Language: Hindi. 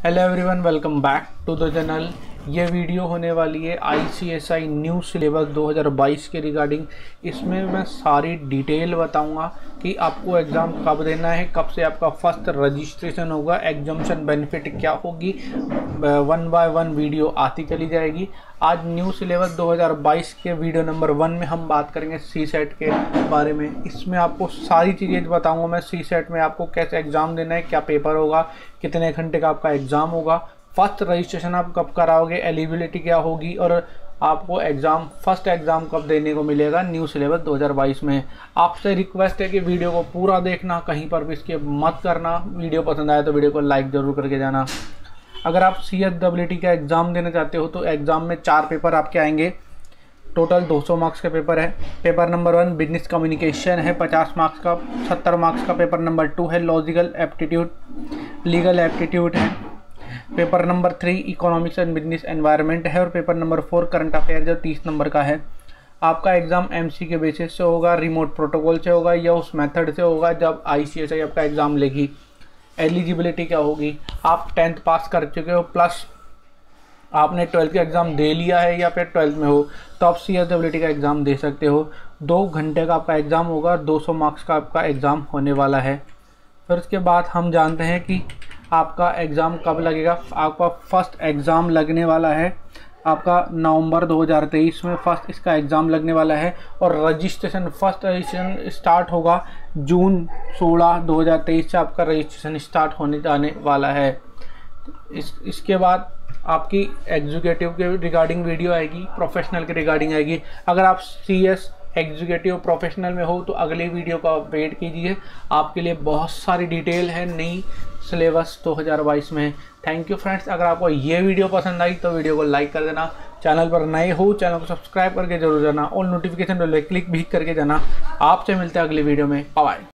Hello everyone welcome back to the channel ये वीडियो होने वाली है आईसीएसआई न्यू सिलेबस 2022 के रिगार्डिंग इसमें मैं सारी डिटेल बताऊँगा कि आपको एग्ज़ाम कब देना है, कब से आपका फ़र्स्ट रजिस्ट्रेशन होगा एग्जामेशन बेनिफिट क्या होगी वन बाय वन वीडियो आती चली जाएगी। आज न्यू सिलेबस 2022 के वीडियो नंबर वन में हम बात करेंगे सी सेट के बारे में। इसमें आपको सारी चीज़ें बताऊँगा मैं। सी सेट में आपको कैसे एग्ज़ाम देना है, क्या पेपर होगा, कितने घंटे का आपका एग्ज़ाम होगा फ़र्स्ट रजिस्ट्रेशन आप कब कराओगे एलिजिबिलिटी क्या होगी, और आपको एग्ज़ाम फ़र्स्ट एग्ज़ाम कब देने को मिलेगा न्यू सिलेबस 2022 में। आपसे रिक्वेस्ट है कि वीडियो को पूरा देखना, कहीं पर भी इसके मत करना। वीडियो पसंद आए तो वीडियो को लाइक ज़रूर करके जाना। अगर आप सी एच का एग्ज़ाम देना चाहते हो तो एग्ज़ाम में चार पेपर आपके आएँगे। टोटल 200 मार्क्स का पेपर है। Paper number one business communication है 50 मार्क्स का 70 मार्क्स का पेपर नंबर टू है लॉजिकल एप्टीट्यूड लीगल एप्टीट्यूड है। Paper number three economics and business environment है, और paper number four current affair जो तीस नंबर का है। आपका एग्ज़ाम एमसी के बेसिस से होगा रिमोट प्रोटोकॉल से होगा, या उस मेथड से होगा, जब ICSI आपका एग्ज़ाम लेगी। एलिजिबिलिटी क्या होगी? आप टेंथ पास कर चुके हो, प्लस आपने ट्वेल्थ का एग्ज़ाम दे लिया है या फिर ट्वेल्थ में हो तो आप सी का एग्ज़ाम दे सकते हो। दो घंटे का आपका एग्ज़ाम होगा 200 मार्क्स का आपका एग्ज़ाम होने वाला है। फिर उसके बाद हम जानते हैं कि आपका एग्ज़ाम कब लगेगा। आपका फ़र्स्ट एग्ज़ाम लगने वाला है आपका नवंबर 2023 में फ़र्स्ट इसका एग्ज़ाम लगने वाला है और रजिस्ट्रेशन, फ़र्स्ट रजिस्ट्रेशन स्टार्ट होगा जून 16 2023 से आपका रजिस्ट्रेशन स्टार्ट होने जाने वाला है। इस, इसके बाद आपकी एग्जीक्यूटिव के रिगार्डिंग वीडियो आएगी प्रोफेशनल के रिगार्डिंग आएगी। अगर आप सी एस एग्जीक्यूटिव प्रोफेशनल में हो तो अगले वीडियो का वेट कीजिए। आपके लिए बहुत सारी डिटेल है, नई सिलेबस 2022 में थैंक यू फ्रेंड्स अगर आपको ये वीडियो पसंद आई तो वीडियो को लाइक कर देना। चैनल पर नए हो चैनल को सब्सक्राइब करके ज़रूर जाना। और नोटिफिकेशन बेल क्लिक भी करके जाना। आपसे मिलते हैं अगली वीडियो में। बाय